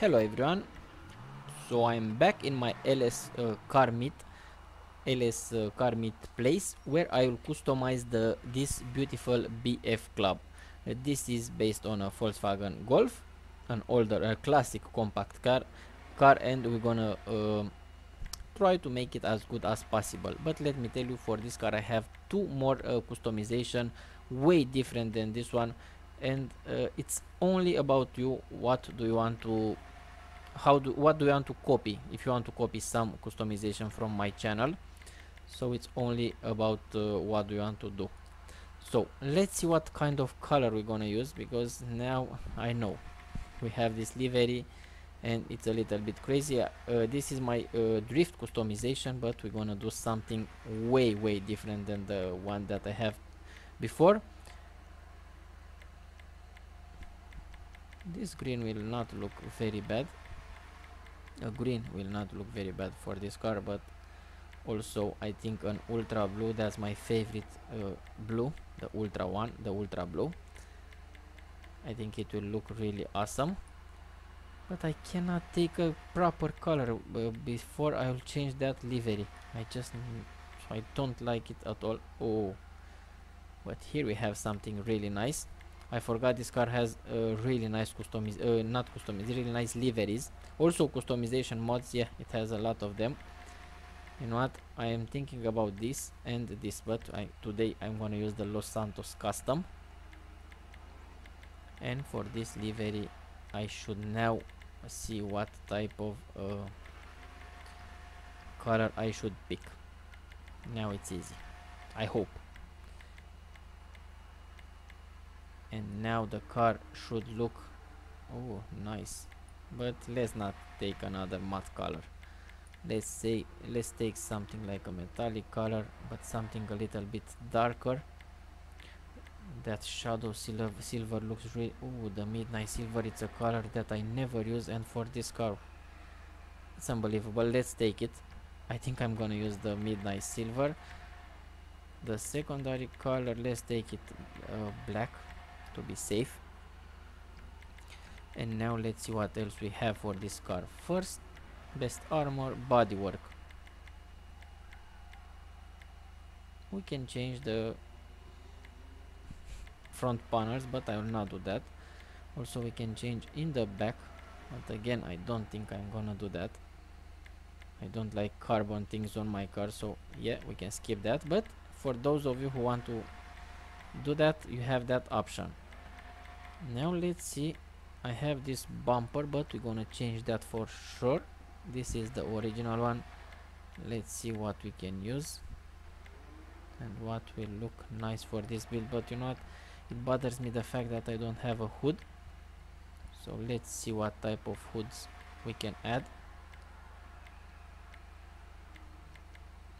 Hello everyone, so I'm back in my LS uh, car meet LS uh, car meet place where I will customize the this beautiful BF club. Uh, this is based on a Volkswagen Golf, an older uh, classic compact car car and we're gonna uh, try to make it as good as possible. But let me tell you for this car I have two more uh, customization way different than this one. And uh, it's only about you. What do you want to how do what do you want to copy? If you want to copy some customization from my channel so it's only about uh, what do you want to do. So let's see what kind of color we're gonna use because now I know. We have this livery and it's a little bit crazy. Uh, this is my uh, drift customization but we're gonna do something way way different than the one that I have before. This green will not look very bad a green will not look very bad for this car but also I think an ultra blue that's my favorite uh, blue the ultra one the ultra blue. I think it will look really awesome. But I cannot take a proper color uh, before I will change that livery. I just I don't like it at all. Oh but here we have something really nice I forgot this car has uh, really nice customiz uh, not customiz really nice liveries. Also customization mods yeah it has a lot of them. You know what? I am thinking about this and this but I, today I'm gonna use the Los Santos custom. And for this livery I should now see what type of uh, color I should pick. Now it's easy. I hope and now the car should look oh nice. But let's not take another matte color. Let's say let's take something like a metallic color but something a little bit darker. That shadow silver silver looks really oh the midnight silver it's a color that I never use and for this car it's unbelievable. Let's take it. I think I'm gonna use the midnight silver. The secondary color let's take it uh, black to be safe. And now let's see what else we have for this car. First best armor bodywork. We can change the front panels but I will not do that. Also we can change in the back but again I don't think I'm gonna do that. I don't like carbon things on my car so yeah we can skip that. But for those of you who want to do that you have that option now let's see. I have this bumper but we're gonna change that for sure. This is the original one. Let's see what we can use and what will look nice for this build. But you know what? It bothers me the fact that I don't have a hood. So let's see what type of hoods we can add.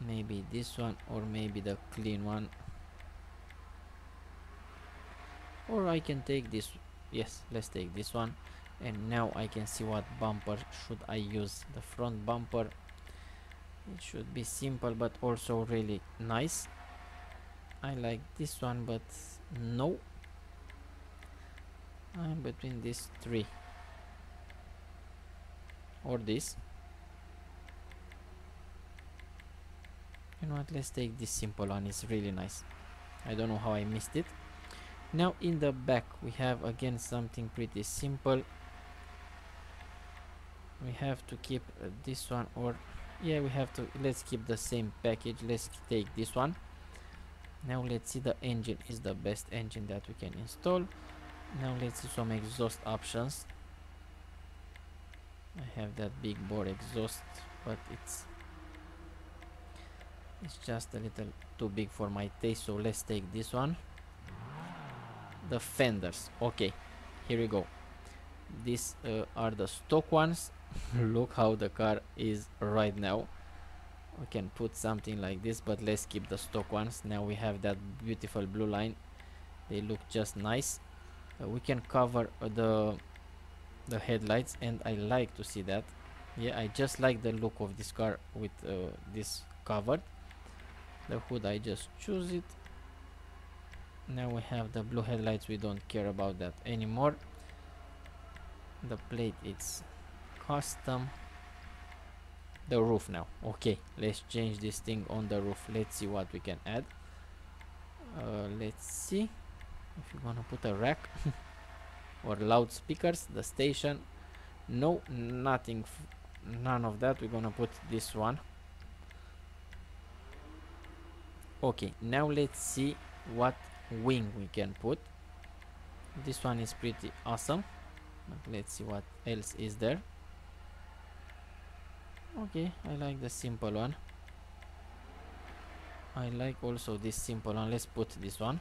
Maybe this one or maybe the clean one or I can take this yes let's take this one. And now I can see what bumper should I use. The front bumper it should be simple but also really nice. I like this one but no. I'm between these three. Or this. You know what? Let's take this simple one. It's really nice. I don't know how I missed it now in the back we have again something pretty simple. We have to keep uh, this one or yeah we have to let's keep the same package. Let's take this one. Now let's see the engine is the best engine that we can install. Now let's see some exhaust options. I have that big bore exhaust but it's it's just a little too big for my taste so let's take this one the fenders. Okay here we go. These uh, are the stock ones. Look how the car is right now. We can put something like this but let's keep the stock ones. Now we have that beautiful blue line. They look just nice. Uh, we can cover uh, the the headlights and I like to see that. Yeah I just like the look of this car with uh, this covered the hood I just choose it now we have the blue headlights we don't care about that anymore. The plate it's custom. The roof now. Okay let's change this thing on the roof. Let's see what we can add. Uh, let's see if you're gonna put a rack or loudspeakers the station. No nothing none of that. We're gonna put this one. Okay now let's see what wing we can put. This one is pretty awesome. Let's see what else is there. Okay I like the simple one. I like also this simple one. Let's put this one.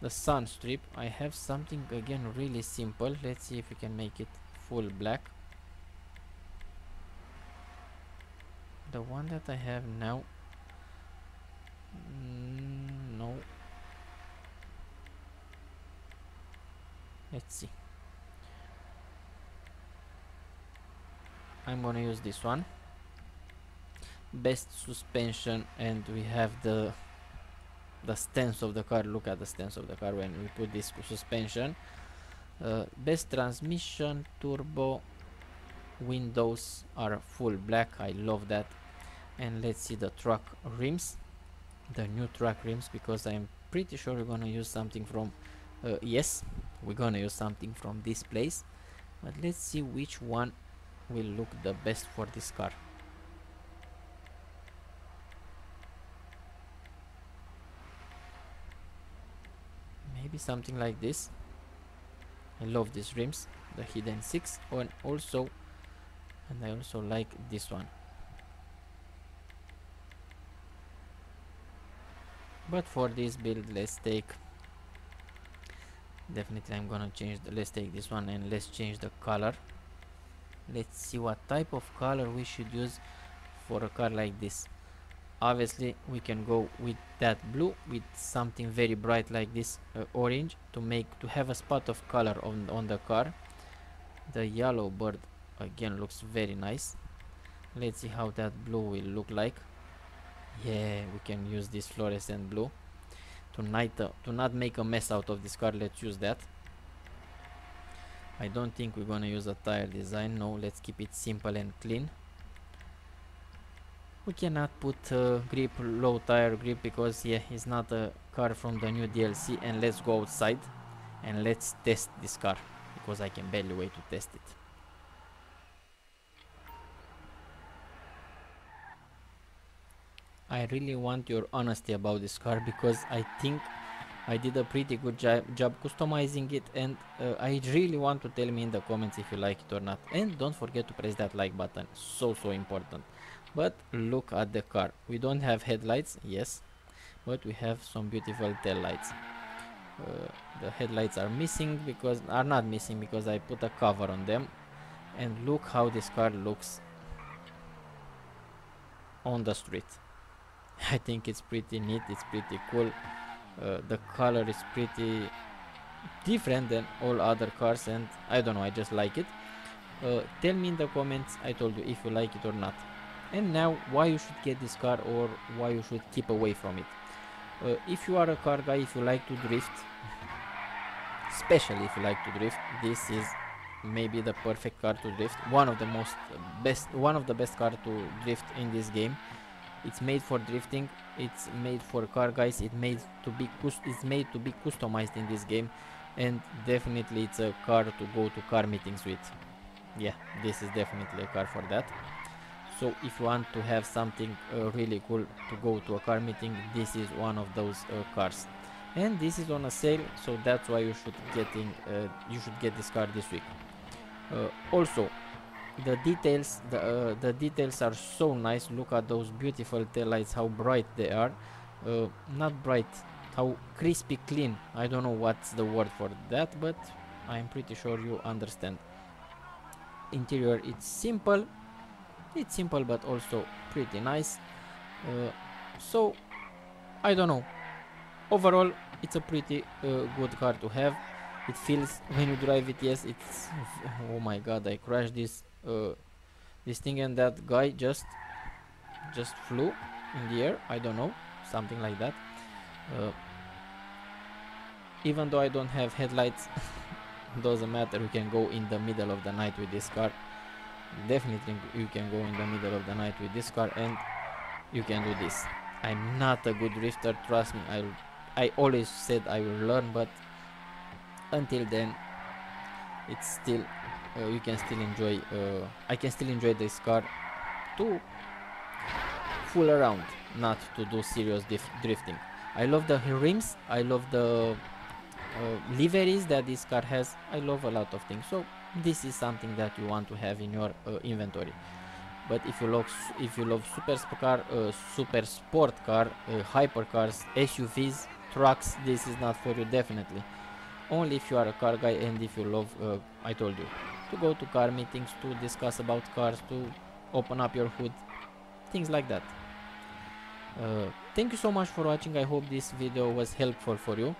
The sun strip. I have something again really simple. Let's see if we can make it full black. The one that I have now mm, no let's see. I'm gonna use this one. Best suspension and we have the the stance of the car. Look at the stance of the car when we put this suspension. Uh, best transmission turbo windows are full black. I love that. And let's see the truck rims the new truck rims because I'm pretty sure we're gonna use something from uh, yes we're gonna use something from this place but let's see which one will look the best for this car. Maybe something like this. I love these rims the hidden 6 and also and I also like this one. But for this build let's take definitely I'm gonna change the let's take this one and let's change the color. Let's see what type of color we should use for a car like this. Obviously we can go with that blue with something very bright like this uh, orange to make to have a spot of color on on the car. The yellow bird again looks very nice. Let's see how that blue will look like. Yeah we can use this fluorescent blue to not uh, to not make a mess out of this car let's use that. I don't think we're gonna use a tire design no let's keep it simple and clean. We cannot put uh, grip low tire grip because yeah it's not a car from the new DLC and let's go outside and let's test this car because I can barely wait to test it I really want your honesty about this car because I think I did a pretty good job, customizing it and uh, I really want to tell me in the comments if you like it or not. And don't forget to press that like button so so important. But look at the car. We don't have headlights yes but we have some beautiful tail lights. Uh, the headlights are missing because are not missing because I put a cover on them. And look how this car looks on the street I think it's pretty neat it's pretty cool. Uh, the color is pretty different than all other cars and I don't know I just like it. Uh, tell me in the comments I told you if you like it or not. And now why you should get this car or why you should keep away from it. Uh, if you are a car guy if you like to drift especially if you like to drift this is maybe the perfect car to drift. One of the most best one of the best car to drift in this game it's made for drifting it's made for car guys it made to be it's made to be customized in this game and definitely it's a car to go to car meetings with. Yeah this is definitely a car for that. So if you want to have something uh, really cool to go to a car meeting this is one of those uh, cars. And this is on a sale so that's why you should getting uh, you should get this car this week. Uh, also the details the, uh, the details are so nice. Look at those beautiful tail lights how bright they are. Uh, not bright how crispy clean. I don't know what's the word for that but I'm pretty sure you understand. Interior it's simple. It's simple but also pretty nice. Uh, so I don't know. Overall it's a pretty uh, good car to have. It feels when you drive it yes it's oh my god I crashed this uh, this thing and that guy just just flew in the air. I don't know something like that. Uh, even though I don't have headlights doesn't matter. We can go in the middle of the night with this car. Definitely you can go in the middle of the night with this car and you can do this. I'm not a good drifter trust me. I i always said i will learn but until then it's still uh, you can still enjoy uh, i can still enjoy this car to fool around not to do serious drifting. I love the rims i love the uh, liveries that this car has i love a lot of things. So this is something that you want to have in your uh, inventory. But if you love if you love super car uh, super sport car uh, hypercars suvs trucks this is not for you definitely. Only if you are a car guy and if you love uh, i told you to go to car meetings to discuss about cars to open up your hood things like that. Uh, thank you so much for watching. I hope this video was helpful for you.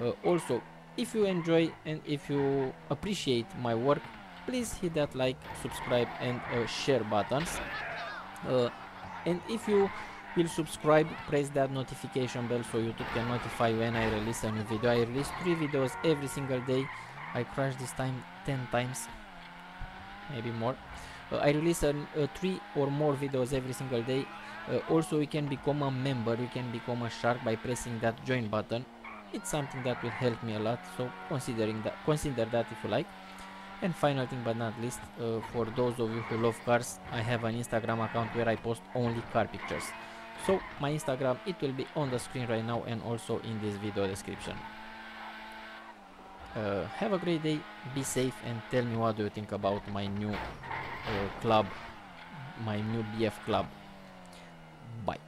Uh, also if you enjoy and if you appreciate my work please hit that like subscribe and uh, share buttons. Uh, and if you will subscribe press that notification bell so youtube can notify when i release a new video. I release three videos every single day i crashed this time 10 times maybe more. Uh, i release uh, three or more videos every single day. Uh, also you can become a member you can become a shark by pressing that join button. It's something that will help me a lot so considering that consider that if you like. And final thing but not least uh, for those of you who love cars i have an instagram account where i post only car pictures. So my instagram it will be on the screen right now and also in this video description uh, have a great day. Be safe and tell me what do you think about my new uh, club my new bf club. Bye